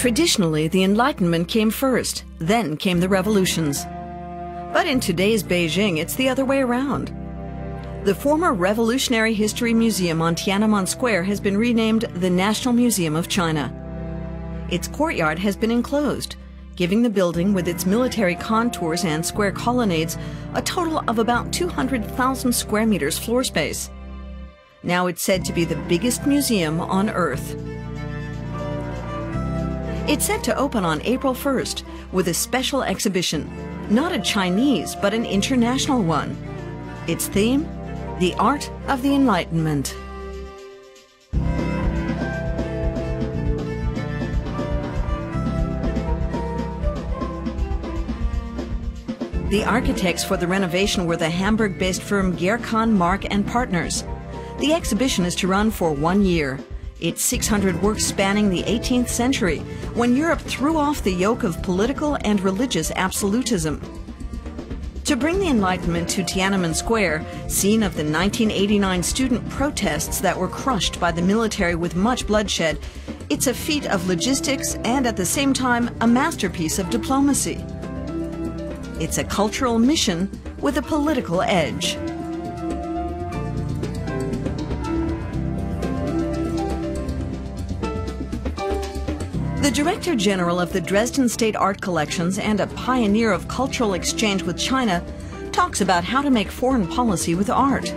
Traditionally, the Enlightenment came first, then came the revolutions. But in today's Beijing, it's the other way around. The former Revolutionary History Museum on Tiananmen Square has been renamed the National Museum of China. Its courtyard has been enclosed, giving the building with its military contours and square colonnades a total of about 200,000 square meters floor space. Now it's said to be the biggest museum on Earth. It's set to open on April 1st with a special exhibition, not a Chinese but an international one. Its theme? The Art of the Enlightenment. The architects for the renovation were the Hamburg-based firm Gerkan, Marg and Partners. The exhibition is to run for one year. It's 600 works spanning the 18th century, when Europe threw off the yoke of political and religious absolutism. To bring the Enlightenment to Tiananmen Square, scene of the 1989 student protests that were crushed by the military with much bloodshed, it's a feat of logistics and at the same time a masterpiece of diplomacy. It's a cultural mission with a political edge. The Director General of the Dresden State Art Collections and a pioneer of cultural exchange with China talks about how to make foreign policy with art.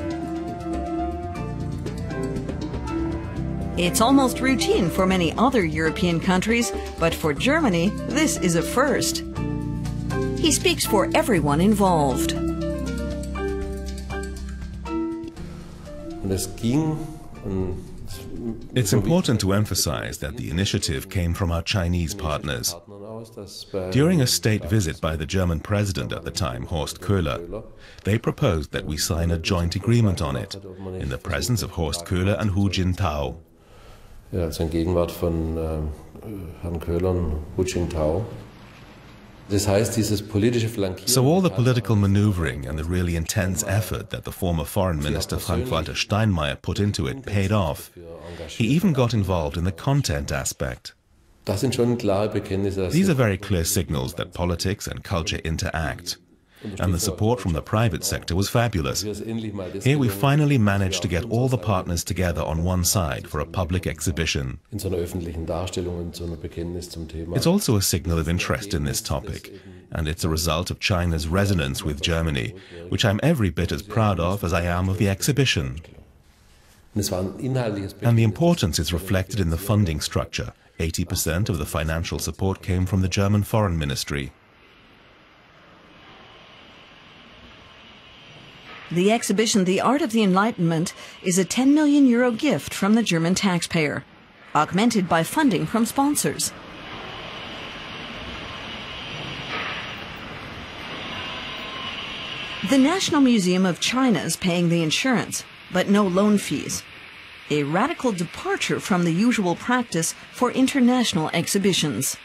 It's almost routine for many other European countries, but for Germany, this is a first. He speaks for everyone involved. It's important to emphasize that the initiative came from our Chinese partners. During a state visit by the German president at the time, Horst Köhler, they proposed that we sign a joint agreement on it, in the presence of Horst Köhler and Hu Jintao. Ja, als Gegenwart von äh, Herrn Köhler und Hu Jintao. So all the political maneuvering and the really intense effort that the former foreign minister Frank-Walter Steinmeier put into it paid off. He even got involved in the content aspect. These are very clear signals that politics and culture interact and the support from the private sector was fabulous. Here we finally managed to get all the partners together on one side for a public exhibition. It's also a signal of interest in this topic, and it's a result of China's resonance with Germany, which I'm every bit as proud of as I am of the exhibition. And the importance is reflected in the funding structure. 80% of the financial support came from the German Foreign Ministry. The exhibition The Art of the Enlightenment is a 10 million euro gift from the German taxpayer, augmented by funding from sponsors. The National Museum of China is paying the insurance, but no loan fees. A radical departure from the usual practice for international exhibitions.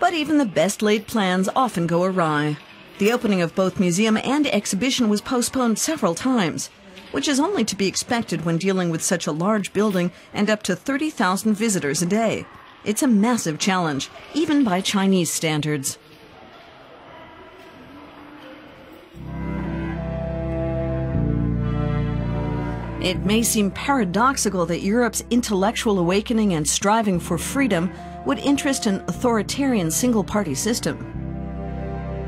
But even the best laid plans often go awry. The opening of both museum and exhibition was postponed several times, which is only to be expected when dealing with such a large building and up to 30,000 visitors a day. It's a massive challenge, even by Chinese standards. It may seem paradoxical that Europe's intellectual awakening and striving for freedom would interest an authoritarian single party system.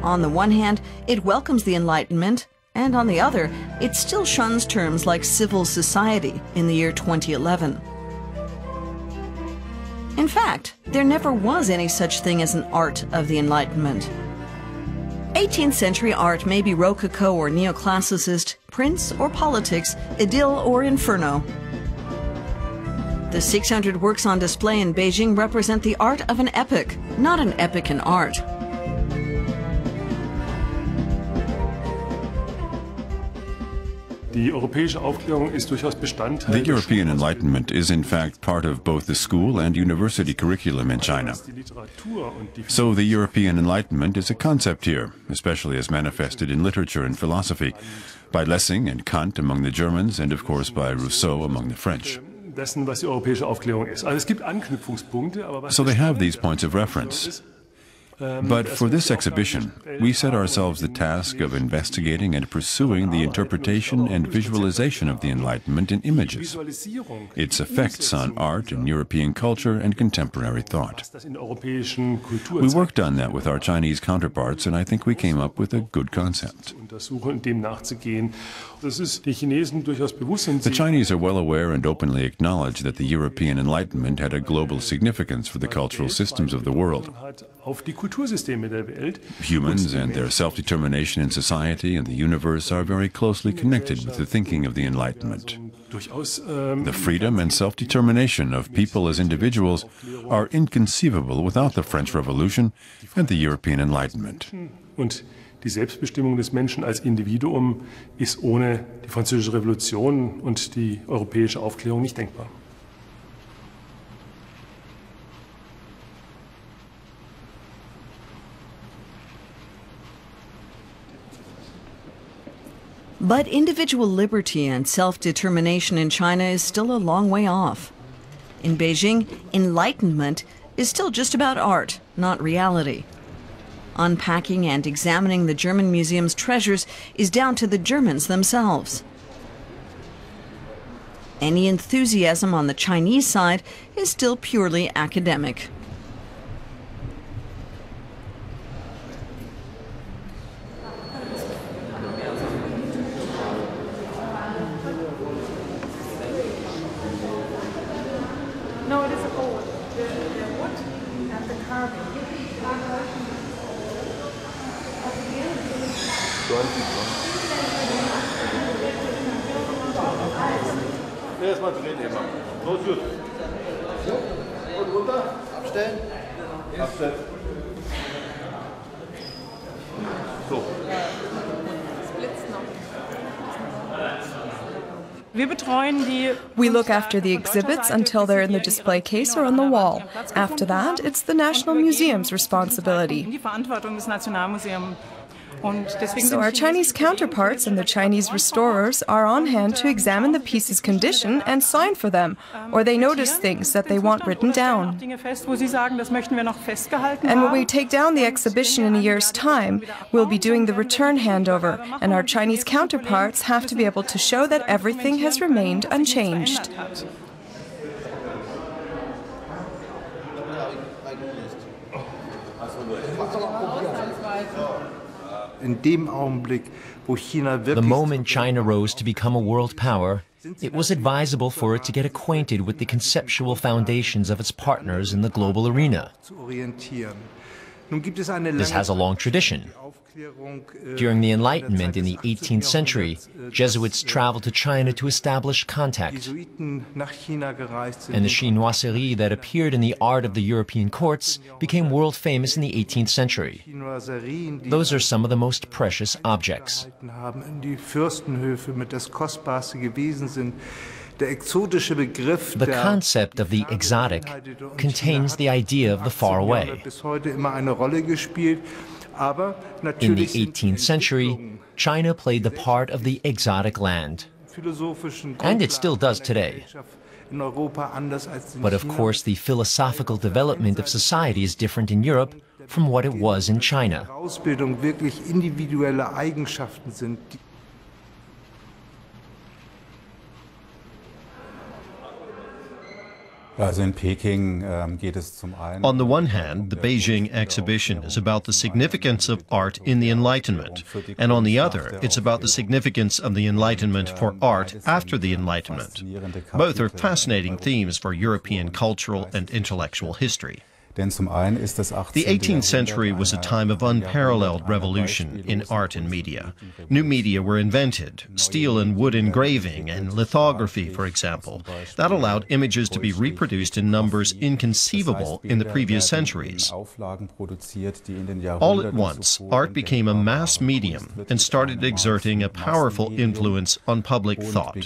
On the one hand, it welcomes the Enlightenment, and on the other, it still shuns terms like civil society in the year 2011. In fact, there never was any such thing as an art of the Enlightenment. 18th century art may be Rococo or Neoclassicist, Prince or politics, idyll or inferno. The 600 works on display in Beijing represent the art of an epic, not an epic in art. The European Enlightenment is in fact part of both the school and university curriculum in China. So the European Enlightenment is a concept here, especially as manifested in literature and philosophy, by Lessing and Kant among the Germans and of course by Rousseau among the French. So they have these points of reference. But for this exhibition, we set ourselves the task of investigating and pursuing the interpretation and visualization of the Enlightenment in images, its effects on art and European culture and contemporary thought. We worked on that with our Chinese counterparts, and I think we came up with a good concept. The Chinese are well aware and openly acknowledge that the European Enlightenment had a global significance for the cultural systems of the world. Humans and their self-determination in society and the universe are very closely connected with the thinking of the Enlightenment. Ähm, the freedom and self-determination of people as individuals are inconceivable without the French Revolution and the European Enlightenment. Die Selbstbestimmung des Menschen als Individuum ist ohne die Französische Revolution und die europäische Aufklärung nicht denkbar. But individual liberty and self determination in China is still a long way off. In Beijing, enlightenment is still just about art, not reality. Unpacking and examining the German museum's treasures is down to the Germans themselves. Any enthusiasm on the Chinese side is still purely academic. No, it is a board. The, the wood and the carving. Erstmal drehen immer. Los, gut. Und runter. Abstellen. Abstellen. So. We look after the exhibits until they're in the display case or on the wall. After that, it's the National Museum's responsibility. So our Chinese counterparts and the Chinese restorers are on hand to examine the piece's condition and sign for them, or they notice things that they want written down. And when we take down the exhibition in a year's time, we'll be doing the return handover, and our Chinese counterparts have to be able to show that everything has remained unchanged. The moment China rose to become a world power, it was advisable for it to get acquainted with the conceptual foundations of its partners in the global arena. This has a long tradition. During the Enlightenment in the 18th century, Jesuits traveled to China to establish contact. And the chinoiserie that appeared in the art of the European courts became world famous in the 18th century. Those are some of the most precious objects. The concept of the exotic contains the idea of the faraway. In the 18th century, China played the part of the exotic land. And it still does today. But of course, the philosophical development of society is different in Europe from what it was in China. Ähm, on the one hand, the Beijing exhibition is about the significance of art in the Enlightenment, and on the other, it's about the significance of the Enlightenment for art after the Enlightenment. Both are fascinating themes for European cultural and intellectual history. The 18th century was a time of unparalleled revolution in art and media. New media were invented, steel and wood engraving and lithography, for example. That allowed images to be reproduced in numbers inconceivable in the previous centuries. All at once, art became a mass medium and started exerting a powerful influence on public thought.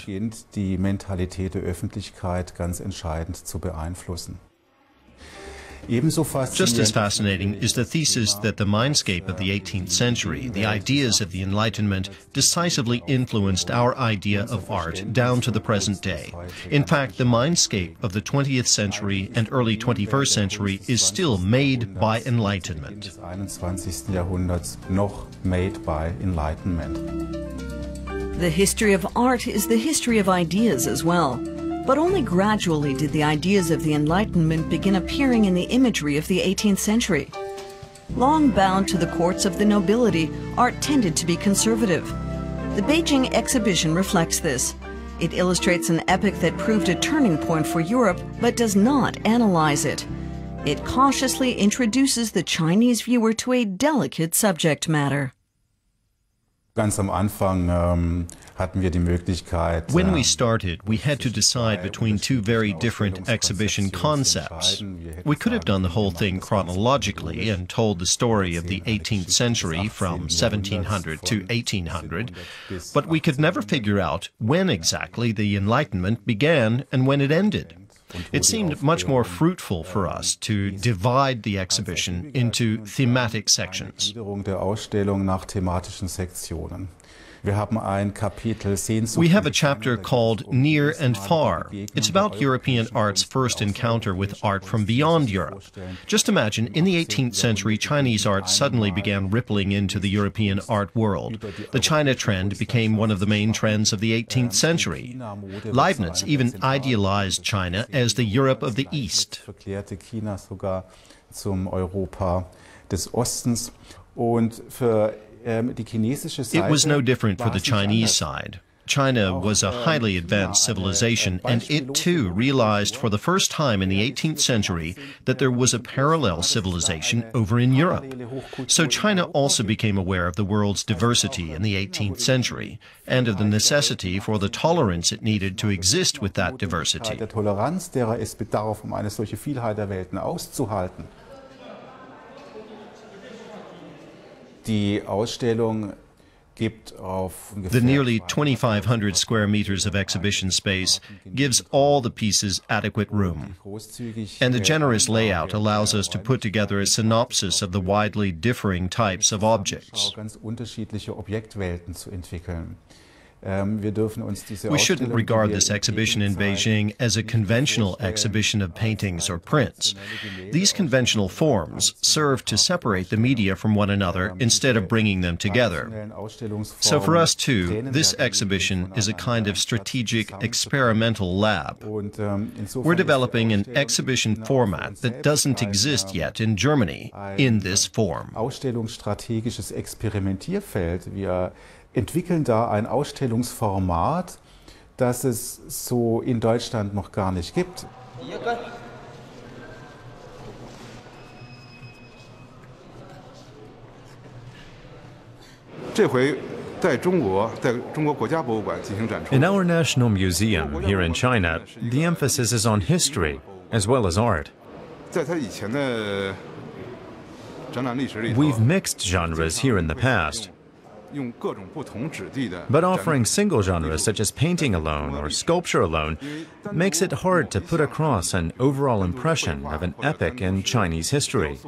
Just as fascinating is the thesis that the mindscape of the 18th century, the ideas of the Enlightenment, decisively influenced our idea of art down to the present day. In fact, the mindscape of the 20th century and early 21st century is still made by Enlightenment. The history of art is the history of ideas as well. But only gradually did the ideas of the Enlightenment begin appearing in the imagery of the 18th century. Long bound to the courts of the nobility, art tended to be conservative. The Beijing exhibition reflects this. It illustrates an epoch that proved a turning point for Europe, but does not analyze it. It cautiously introduces the Chinese viewer to a delicate subject matter. Ganz am Anfang ähm, when we started, we had to decide between two very different exhibition concepts. We could have done the whole thing chronologically and told the story of the 18th century from 1700 to 1800, but we could never figure out when exactly the Enlightenment began and when it ended. It seemed much more fruitful for us to divide the exhibition into thematic sections. We have a chapter called Near and Far. It's about European art's first encounter with art from beyond Europe. Just imagine, in the 18th century, Chinese art suddenly began rippling into the European art world. The China trend became one of the main trends of the 18th century. Leibniz even idealized China as the Europe of the East. des Ostens. Und für it was no different for the Chinese side. China was a highly advanced civilization, and it too realized for the first time in the 18th century that there was a parallel civilization over in Europe. So China also became aware of the world's diversity in the 18th century, and of the necessity for the tolerance it needed to exist with that diversity. Die Ausstellung the nearly 2,500 square meters of exhibition space gives all the pieces adequate room. And the generous layout allows us to put together a synopsis of the widely differing types of objects. Ähm, we shouldn't regard this exhibition in Beijing as a conventional exhibition of paintings or prints. These conventional forms serve to separate the media from one another ähm, instead of bringing them together. So for us too, this exhibition is a kind of strategic experimental lab. Ähm, We're developing an exhibition format that doesn't exist yet in Germany in this form. Entwickeln da ein Ausstellungsformat, das es so in Deutschland noch gar nicht gibt. In our national museum here in China, the emphasis is on history as well as art. We've mixed genres here in the past. But offering single genres such as painting alone or sculpture alone makes it hard to put across an overall impression of an epic in Chinese history.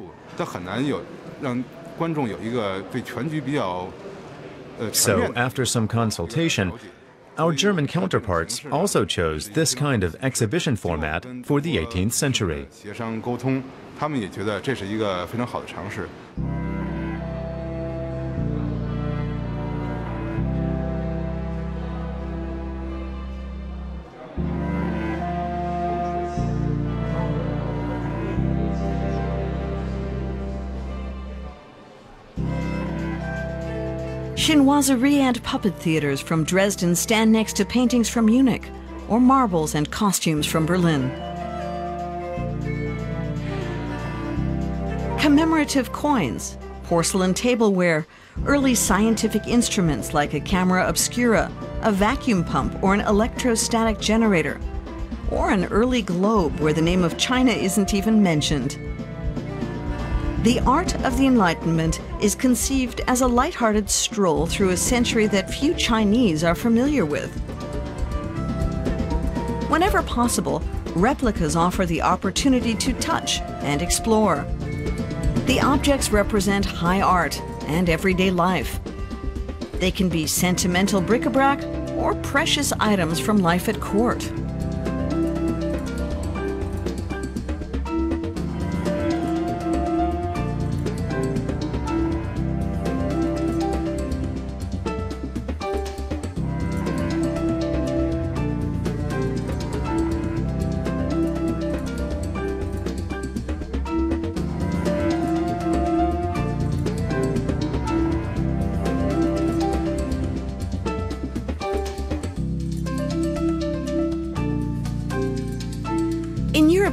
So, after some consultation, our German counterparts also chose this kind of exhibition format for the 18th century. Chinoiserie and puppet theaters from Dresden stand next to paintings from Munich, or marbles and costumes from Berlin. commemorative coins, porcelain tableware, early scientific instruments like a camera obscura, a vacuum pump, or an electrostatic generator, or an early globe where the name of China isn't even mentioned. The art of the Enlightenment is conceived as a light-hearted stroll through a century that few Chinese are familiar with. Whenever possible, replicas offer the opportunity to touch and explore. The objects represent high art and everyday life. They can be sentimental bric-a-brac or precious items from life at court.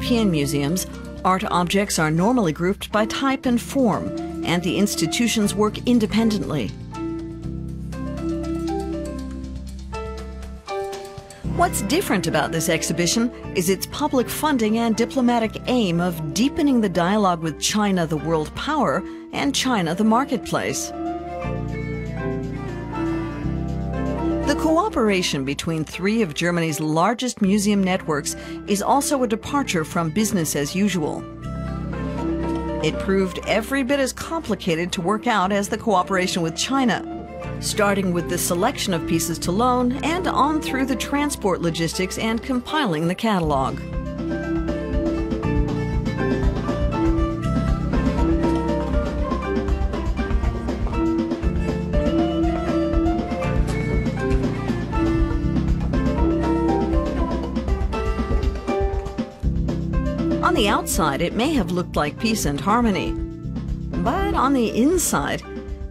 European museums, art objects are normally grouped by type and form, and the institutions work independently. What's different about this exhibition is its public funding and diplomatic aim of deepening the dialogue with China, the world power, and China, the marketplace. The cooperation between three of Germany's largest museum networks is also a departure from business as usual. It proved every bit as complicated to work out as the cooperation with China, starting with the selection of pieces to loan and on through the transport logistics and compiling the catalog. Outside, it may have looked like peace and harmony. But on the inside,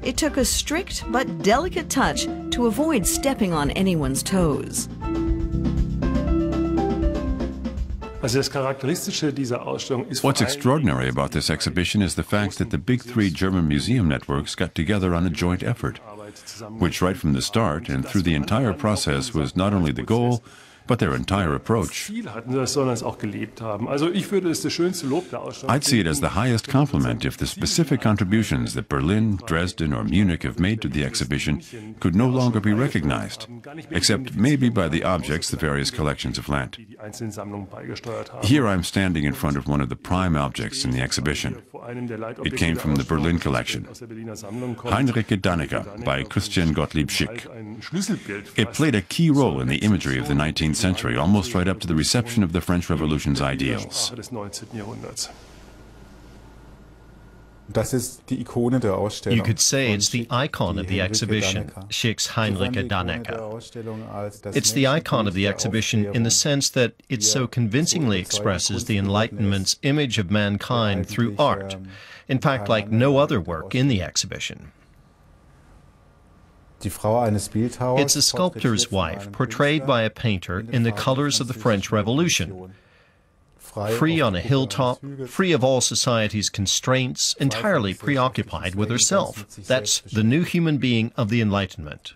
it took a strict but delicate touch to avoid stepping on anyone's toes. What's extraordinary about this exhibition is the fact that the big three German museum networks got together on a joint effort, which right from the start and through the entire process was not only the goal, but their entire approach. I'd see it as the highest compliment if the specific contributions that Berlin, Dresden, or Munich have made to the exhibition could no longer be recognized, except maybe by the objects the various collections have lent. Here I'm standing in front of one of the prime objects in the exhibition. It came from the Berlin collection. Heinrike Dannecker by Christian Gottlieb Schick. It played a key role in the imagery of the 19th 19th century, almost right up to the reception of the French Revolution's ideals. You could say it's the icon of the exhibition, Schick's Heinrike Dannecker. It's the icon of the exhibition in the sense that it so convincingly expresses the Enlightenment's image of mankind through art, in fact, like no other work in the exhibition. It's a sculptor's wife, portrayed by a painter in the colors of the French Revolution. Free on a hilltop, free of all society's constraints, entirely preoccupied with herself. That's the new human being of the Enlightenment.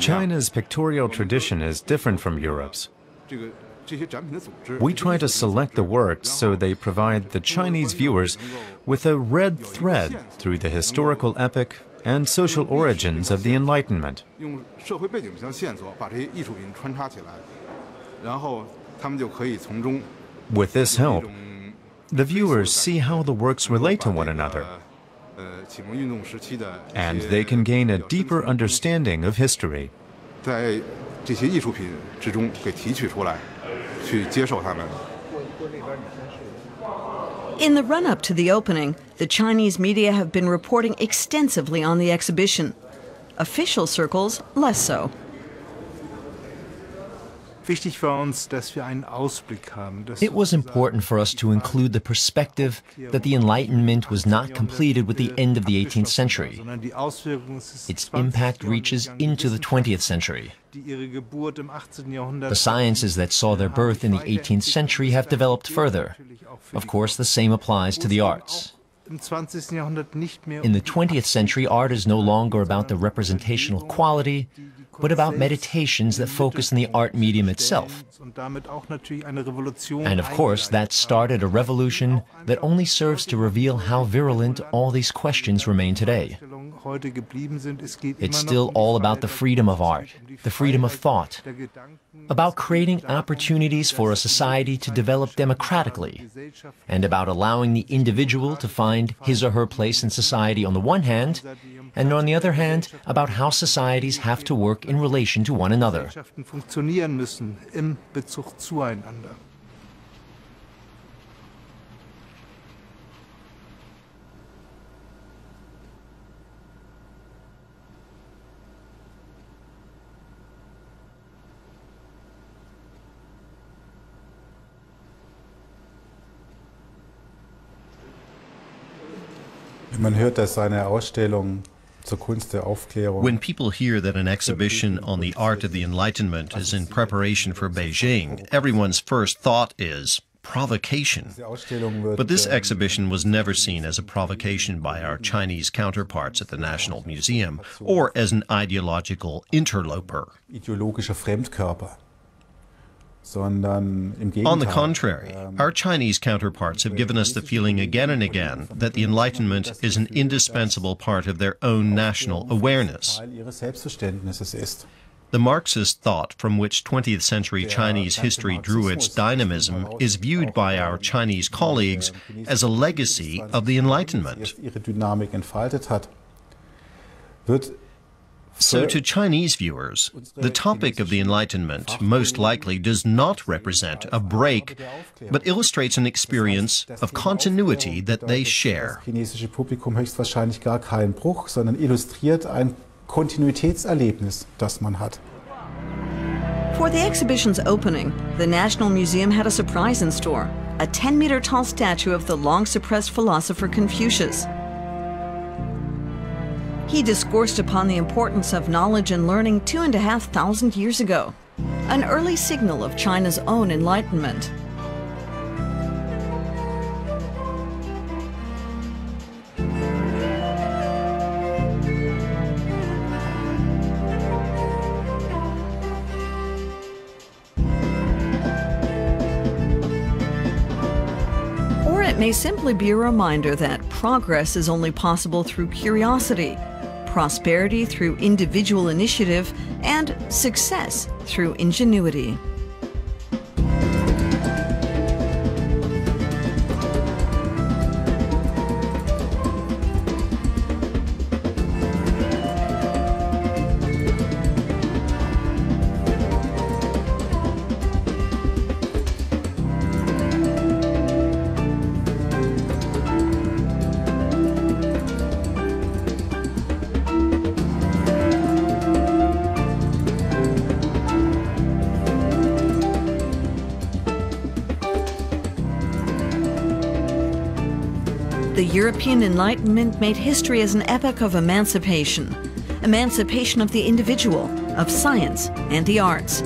China's pictorial tradition is different from Europe's. We try to select the works so they provide the Chinese viewers with a red thread through the historical epic and social origins of the Enlightenment. With this help, the viewers see how the works relate to one another and they can gain a deeper understanding of history. In the run up to the opening, the Chinese media have been reporting extensively on the exhibition. Official circles, less so. It was important for us to include the perspective that the Enlightenment was not completed with the end of the 18th century. Its impact reaches into the 20th century. The sciences that saw their birth in the 18th century have developed further. Of course, the same applies to the arts. In the 20th century, art is no longer about the representational quality, but about meditations that focus on the art medium itself. And of course, that started a revolution that only serves to reveal how virulent all these questions remain today. It's still all about the freedom of art, the freedom of thought, about creating opportunities for a society to develop democratically, and about allowing the individual to find his or her place in society on the one hand, and on the other hand, about how societies have to work in relation to one another. Man hört, dass seine Ausstellung when people hear that an exhibition on the art of the Enlightenment is in preparation for Beijing, everyone's first thought is provocation. But this exhibition was never seen as a provocation by our Chinese counterparts at the National Museum or as an ideological interloper. On the contrary, ähm, our Chinese counterparts have given us the feeling again and again that the Enlightenment is an indispensable part of their own national awareness. The Marxist thought from which 20th century Chinese history drew its dynamism is viewed by our Chinese colleagues as a legacy of the Enlightenment. So, to Chinese viewers, the topic of the Enlightenment most likely does not represent a break, but illustrates an experience of continuity that they share. For the exhibition's opening, the National Museum had a surprise in store a 10 meter tall statue of the long suppressed philosopher Confucius. He discoursed upon the importance of knowledge and learning two and a half thousand years ago, an early signal of China's own enlightenment. It may simply be a reminder that progress is only possible through curiosity prosperity through individual initiative, and success through ingenuity. European Enlightenment made history as an epoch of emancipation. Emancipation of the individual, of science, and the arts.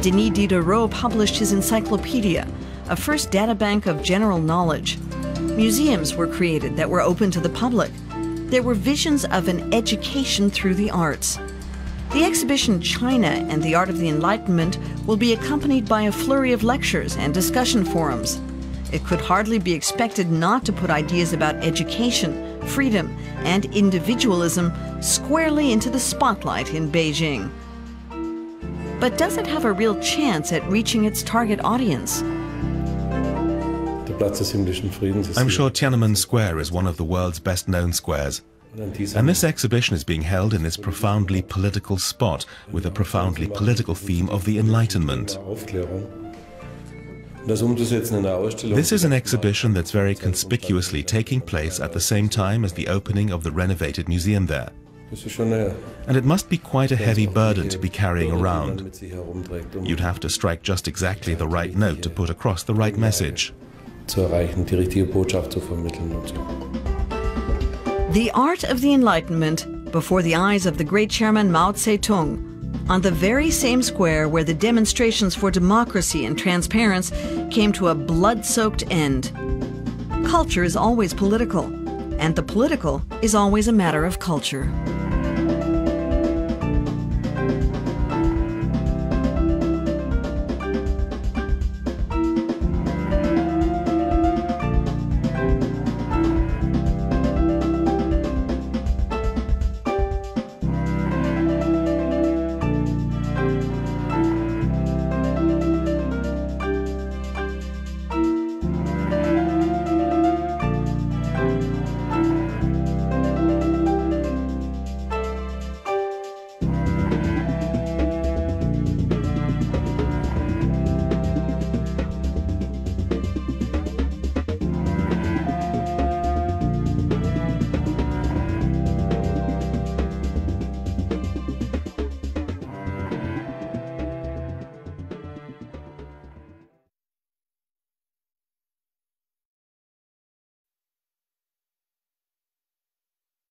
Denis Diderot published his encyclopedia, a first databank of general knowledge. Museums were created that were open to the public. There were visions of an education through the arts. The exhibition China and the Art of the Enlightenment will be accompanied by a flurry of lectures and discussion forums it could hardly be expected not to put ideas about education, freedom, and individualism squarely into the spotlight in Beijing. But does it have a real chance at reaching its target audience? I'm sure Tiananmen Square is one of the world's best known squares. And this exhibition is being held in this profoundly political spot with a profoundly political theme of the Enlightenment. This is an exhibition that's very conspicuously taking place at the same time as the opening of the renovated museum there. And it must be quite a heavy burden to be carrying around. You'd have to strike just exactly the right note to put across the right message. The art of the Enlightenment before the eyes of the great chairman Mao Zedong on the very same square where the demonstrations for democracy and transparency came to a blood soaked end. Culture is always political, and the political is always a matter of culture.